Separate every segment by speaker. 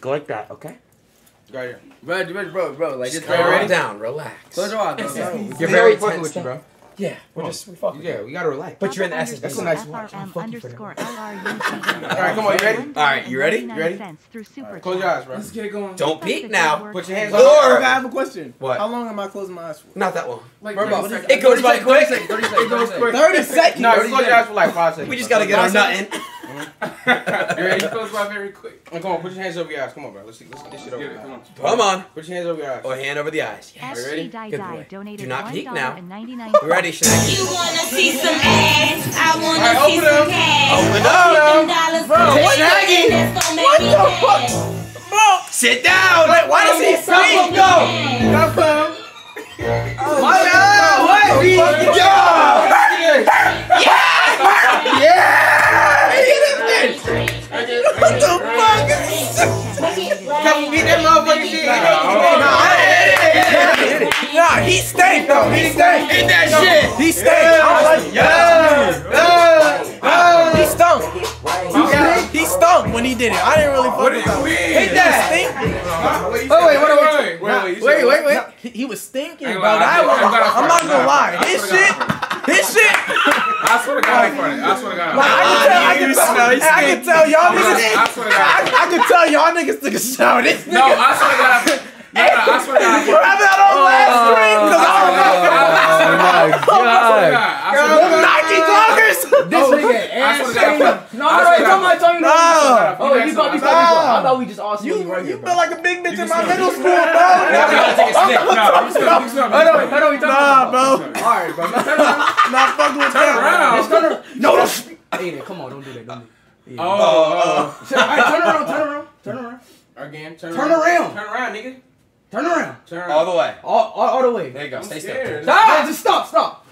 Speaker 1: Go like that, okay?
Speaker 2: Right here.
Speaker 3: Bro, bro, bro, bro, like just
Speaker 1: Calm
Speaker 3: right
Speaker 1: down, relax.
Speaker 3: Close your eyes, bro.
Speaker 1: You're
Speaker 3: You're
Speaker 1: very
Speaker 3: very fucking
Speaker 1: tense
Speaker 3: with you, bro.
Speaker 1: Yeah, we're just we're fucking.
Speaker 2: Yeah, we gotta relax.
Speaker 1: But you're in the
Speaker 4: That's
Speaker 1: SSD.
Speaker 2: That's a nice watch.
Speaker 4: FRM
Speaker 1: fuck you for
Speaker 2: All right, come on, you ready?
Speaker 4: All
Speaker 1: right, you ready? You
Speaker 2: ready?
Speaker 4: Through
Speaker 2: Close your eyes, bro.
Speaker 5: Let's get it going.
Speaker 1: Don't peek now.
Speaker 2: Put your hands
Speaker 1: Or-
Speaker 2: on.
Speaker 3: I have a question.
Speaker 1: What?
Speaker 3: How long am I closing my eyes for?
Speaker 1: Not that long.
Speaker 5: Like,
Speaker 3: Bro, bro.
Speaker 1: It goes by quick.
Speaker 3: 30 seconds, 30 seconds,
Speaker 5: It goes
Speaker 3: 30
Speaker 5: quick.
Speaker 3: 30 seconds.
Speaker 2: No, you close your eyes for like five seconds.
Speaker 1: We just gotta get our nut in.
Speaker 5: You ready? It goes by very quick.
Speaker 2: Oh, come on, put your hands over your eyes. Come on, bro. Let's see. Let's get this shit over.
Speaker 5: Get it. Come on.
Speaker 1: Come on.
Speaker 2: Put your hands over your eyes.
Speaker 1: Or hand over the eyes. Yeah.
Speaker 4: SG
Speaker 2: ready?
Speaker 4: Die
Speaker 1: Good boy.
Speaker 4: donated
Speaker 1: Do not peek now.
Speaker 4: $1.99.
Speaker 1: We ready, Shaggy?
Speaker 6: You wanna see some ass? I wanna
Speaker 2: Alright,
Speaker 6: see
Speaker 2: open
Speaker 6: some
Speaker 2: up.
Speaker 6: cash.
Speaker 1: Open
Speaker 6: Them
Speaker 1: up.
Speaker 6: dollars
Speaker 3: Bro,
Speaker 6: come
Speaker 3: what Shaggy?
Speaker 6: that's gonna make
Speaker 3: What the
Speaker 6: mad.
Speaker 3: fuck?
Speaker 1: Sit down. Wait, why does he
Speaker 3: Stop him,
Speaker 1: speak?
Speaker 3: go! Stop him! My God! What?
Speaker 1: Yo!
Speaker 3: What
Speaker 2: Come beat that motherfucking shit.
Speaker 3: Nah, he stank though. He stank.
Speaker 1: Eat that shit.
Speaker 3: He stank. I don't like it. He stunk. He stunk when he did it. I didn't really fuck with him. Hit that stink.
Speaker 5: Wait,
Speaker 3: wait, wait, wait,
Speaker 5: wait, wait,
Speaker 3: Wait, wait, wait. He, was stinking, bro.
Speaker 5: I'm,
Speaker 3: I'm not gonna
Speaker 5: lie.
Speaker 3: His shit, his shit.
Speaker 5: I swear to God. I swear to God.
Speaker 3: Like, I can tell, I can tell, I can tell y'all niggas.
Speaker 5: I swear to
Speaker 3: I,
Speaker 5: God.
Speaker 3: I can tell y'all niggas took a shower. This
Speaker 5: No,
Speaker 3: nigga.
Speaker 5: I swear to God. I- No, no, I swear to God.
Speaker 3: You have that on last stream because I don't know.
Speaker 5: I swear to God. I swear to
Speaker 3: Them
Speaker 5: God.
Speaker 3: Nike joggers.
Speaker 7: This nigga
Speaker 5: I
Speaker 7: ass
Speaker 5: swear to God.
Speaker 7: up. No,
Speaker 5: I
Speaker 7: no,
Speaker 5: swear
Speaker 7: no,
Speaker 5: to
Speaker 7: tell me,
Speaker 5: God.
Speaker 7: tell me.
Speaker 3: No.
Speaker 7: Oh, wait, be quiet, be quiet, be quiet. I thought we just all
Speaker 3: You,
Speaker 7: smoking right
Speaker 3: you
Speaker 7: here,
Speaker 3: feel
Speaker 7: bro.
Speaker 3: like a big bitch in my middle school, bro.
Speaker 1: gotta take a stick.
Speaker 5: No, you still, you still.
Speaker 7: Hold on, hold on, we talking
Speaker 3: Nah,
Speaker 7: about.
Speaker 3: bro.
Speaker 7: All right, bro. Turn around.
Speaker 3: Not fucking with
Speaker 5: Turn
Speaker 3: that.
Speaker 5: around.
Speaker 7: Just turn around.
Speaker 3: No, no.
Speaker 7: Aiden, come on, don't do that. Don't do that.
Speaker 5: Oh, oh. oh. oh.
Speaker 7: All right, turn around, turn around, turn around.
Speaker 5: Again, turn,
Speaker 7: Turn around.
Speaker 5: Turn around, nigga.
Speaker 7: Turn around.
Speaker 5: Turn around.
Speaker 1: All the way.
Speaker 7: All, all, all the way.
Speaker 1: There you go.
Speaker 5: I'm
Speaker 1: Stay still.
Speaker 5: scared.
Speaker 7: Stop! Just stop, stop.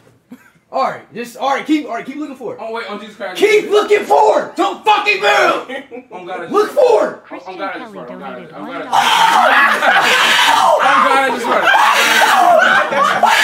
Speaker 7: All right, just all right. Keep, all right. Keep looking forward.
Speaker 5: Oh wait, on Jesus Christ.
Speaker 7: Keep looking forward. Don't fucking move.
Speaker 5: On God, I just-
Speaker 7: Look forward.
Speaker 4: Christian
Speaker 5: I'm glad I just
Speaker 4: Kelly
Speaker 5: farted. I'm glad I-
Speaker 4: donated
Speaker 5: I'm I-
Speaker 4: $1.
Speaker 5: I'm glad I just farted.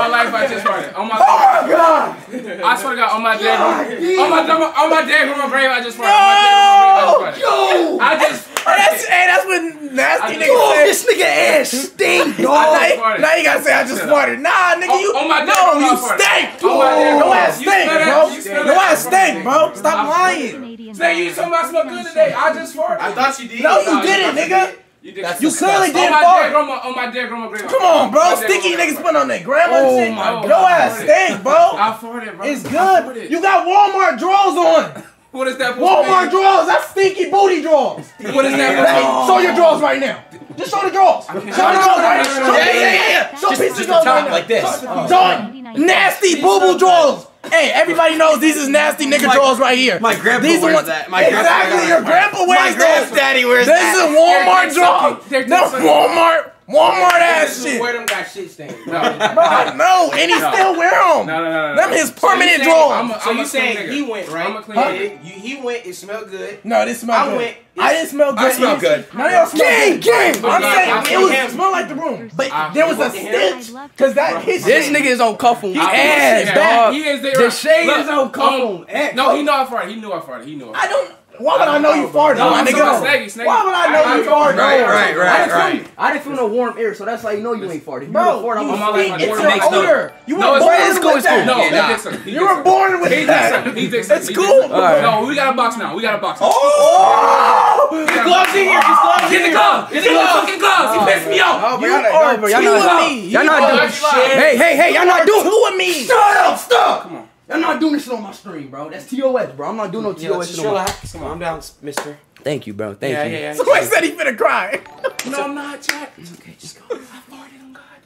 Speaker 5: On my life, I just farted. On my oh life.
Speaker 7: God.
Speaker 5: I swear to God, on my dead grandma, on my on my, on my dead grandma grave, I just farted. On my dead grandma grave, I just farted. I just oh,
Speaker 3: That's, hey, that's what nasty
Speaker 5: I
Speaker 3: niggas say.
Speaker 7: This nigga ass stink,
Speaker 3: Now,
Speaker 5: I just
Speaker 3: you-
Speaker 5: farted.
Speaker 3: now you gotta say I just farted. Nah, nigga, you.
Speaker 5: On- on my
Speaker 3: no,
Speaker 5: dead
Speaker 3: you stink.
Speaker 5: On my dead
Speaker 3: Your ass stink, bro.
Speaker 5: You smell
Speaker 3: Your
Speaker 5: that?
Speaker 3: ass stink, bro. Stop lying.
Speaker 5: Say you told me I smell good today. I just farted.
Speaker 2: I thought you did.
Speaker 3: No, you didn't, nigga.
Speaker 5: You did.
Speaker 1: That's
Speaker 3: You clearly
Speaker 5: on
Speaker 3: did
Speaker 5: my dead
Speaker 3: fart.
Speaker 5: grandma, on my dead grandma grave.
Speaker 3: Come on, bro.
Speaker 5: My
Speaker 3: Sticky
Speaker 5: grandma
Speaker 3: niggas
Speaker 5: grave.
Speaker 3: put on their grandma
Speaker 7: Oh
Speaker 3: and shit.
Speaker 5: my
Speaker 3: Your ass stink, bro.
Speaker 5: I farted, bro.
Speaker 3: It's good.
Speaker 5: farted.
Speaker 3: You got Walmart drawers on.
Speaker 5: What is that? supposed
Speaker 3: Walmart
Speaker 5: mean?
Speaker 3: drawers. That's stinky booty drawers.
Speaker 5: What is that?
Speaker 3: Hey,
Speaker 5: supposed
Speaker 3: show your drawers right now. Just show the drawers. Show the drawers right now. Show
Speaker 1: Yeah, yeah, yeah, yeah.
Speaker 3: Show
Speaker 1: Just,
Speaker 3: pieces
Speaker 1: just
Speaker 3: of
Speaker 1: the top
Speaker 3: right now.
Speaker 1: like this.
Speaker 3: Show it. Nasty boo boo drawers. Hey, everybody knows these is nasty nigga
Speaker 1: My-
Speaker 3: drawers right here.
Speaker 1: My grandpa
Speaker 3: These are
Speaker 1: wears
Speaker 3: ones-
Speaker 1: that. My
Speaker 3: exactly,
Speaker 1: grandpa
Speaker 3: your grandpa
Speaker 1: My
Speaker 3: wears those.
Speaker 1: granddaddy wears
Speaker 3: This
Speaker 1: that.
Speaker 3: is Walmart
Speaker 5: They're
Speaker 3: drawers.
Speaker 5: they're
Speaker 3: No
Speaker 5: sucking.
Speaker 3: Walmart, Walmart ass shit.
Speaker 2: where them got shit stains.
Speaker 5: No,
Speaker 3: Bro, no, and he
Speaker 5: No.
Speaker 3: still wear them.
Speaker 5: no, no, no. no.
Speaker 3: Them his permanent
Speaker 5: So
Speaker 3: drawers.
Speaker 5: I'm a-
Speaker 2: So
Speaker 5: I'm
Speaker 2: you saying
Speaker 5: nigga.
Speaker 2: he went right?
Speaker 5: I'm a clean
Speaker 2: Huh?
Speaker 5: nigga.
Speaker 2: You, he went. It smelled good.
Speaker 3: No, this smell
Speaker 2: I
Speaker 3: good.
Speaker 2: went-
Speaker 3: I didn't smell good.
Speaker 1: I smell good.
Speaker 3: None of y'all smell
Speaker 7: King,
Speaker 3: good.
Speaker 7: king.
Speaker 3: I'm
Speaker 5: I-
Speaker 3: saying it was
Speaker 2: I-
Speaker 3: smelled like the room, but
Speaker 5: I-
Speaker 3: there was a
Speaker 5: I-
Speaker 3: stench because that his
Speaker 7: This
Speaker 3: shit-
Speaker 7: nigga is on Cuffem.
Speaker 3: He ass, dog.
Speaker 5: He is there.
Speaker 7: The shade
Speaker 5: Look,
Speaker 7: is on Cuffem.
Speaker 5: um, No, he know I farted. He knew I farted. He knew. I
Speaker 3: I don't. Why would I know you farted,
Speaker 5: No,
Speaker 3: my nigga?
Speaker 5: Snaggy, Snaggy.
Speaker 3: Why would I know
Speaker 5: I-
Speaker 3: you
Speaker 5: I-
Speaker 3: farted?
Speaker 1: Right, right,
Speaker 7: I
Speaker 1: right,
Speaker 7: didn't,
Speaker 1: right.
Speaker 7: feel, I didn't feel no warm air, so that's how you know you ain't farted. You
Speaker 3: Bro,
Speaker 7: would've farted,
Speaker 3: you
Speaker 7: I'm
Speaker 5: my
Speaker 7: like,
Speaker 5: life,
Speaker 3: stink.
Speaker 5: my
Speaker 3: It's
Speaker 5: boy
Speaker 3: your
Speaker 5: no-
Speaker 3: odor. You were
Speaker 5: it's
Speaker 3: born with
Speaker 7: cool,
Speaker 3: that.
Speaker 5: No,
Speaker 1: Yeah,
Speaker 5: he
Speaker 1: nah.
Speaker 5: did something. He
Speaker 3: You were born with that.
Speaker 5: He did something.
Speaker 3: It's cool.
Speaker 5: did something.
Speaker 7: Alright.
Speaker 5: No, we got a box now. We got a box.
Speaker 3: Oh!
Speaker 5: Get
Speaker 1: gloves in here. Just gloves
Speaker 5: Get the glove. Get the fucking gloves. He pissed me off.
Speaker 3: You
Speaker 7: y'all
Speaker 3: are
Speaker 7: y'all
Speaker 3: two
Speaker 7: not
Speaker 3: of me.
Speaker 7: Y'all not doing
Speaker 5: shit.
Speaker 7: Hey, hey, hey, y'all not doing.
Speaker 3: two of me.
Speaker 7: Shut up, stop.
Speaker 5: Come on.
Speaker 7: Y'all not doing this shit on my stream, bro. That's TOS, bro. I'm not doing no
Speaker 1: Yeah,
Speaker 7: TOS
Speaker 1: let's
Speaker 7: shit
Speaker 1: just
Speaker 7: on
Speaker 1: I'm down, mister.
Speaker 7: Thank you, bro. Thank
Speaker 1: Yeah,
Speaker 7: you.
Speaker 1: yeah, yeah.
Speaker 3: Somebody said he finna cry.
Speaker 5: No, I'm not, Jack.
Speaker 1: It's okay. Just go.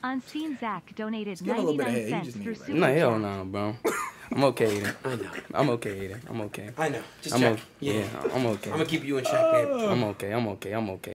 Speaker 4: Unseen Zach donated
Speaker 3: give a little bit
Speaker 4: 99 cents
Speaker 3: just
Speaker 4: through super
Speaker 7: No, hell no, bro. I'm okay then.
Speaker 1: I know.
Speaker 7: I'm okay then. I'm okay.
Speaker 1: I know. Just
Speaker 7: I'm
Speaker 1: check.
Speaker 7: okay.
Speaker 1: Yeah.
Speaker 7: Yeah, I'm okay.
Speaker 1: I'm gonna keep you in check, babe.
Speaker 7: I'm okay. I'm okay. I'm okay.